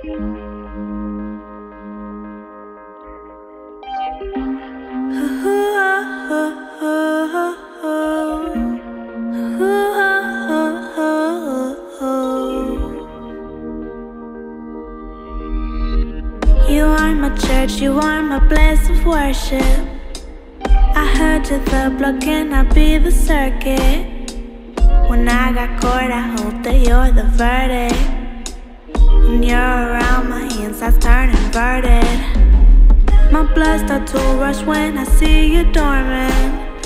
You are my church, you are my place of worship. I heard you the block, can I be the circuit? When I got caught, I hope that you're the verdict. When you're around, my insides turn inverted. My blood starts to rush when I see you dormant.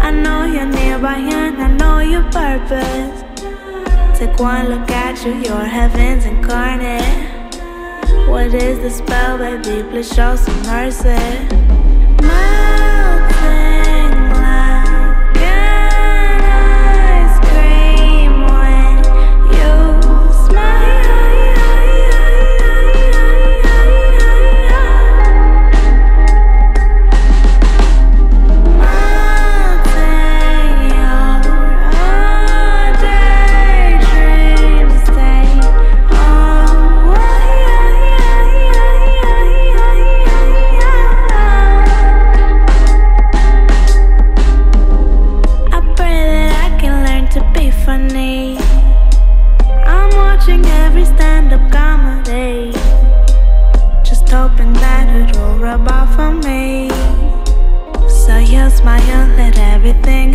I know you're nearby and I know your purpose. Take one look at you, you're heaven's incarnate. What is the spell, baby? Please show some mercy. funny. I'm watching every stand up comedy. Just hoping that it'll rub off on me. So you smile at everything.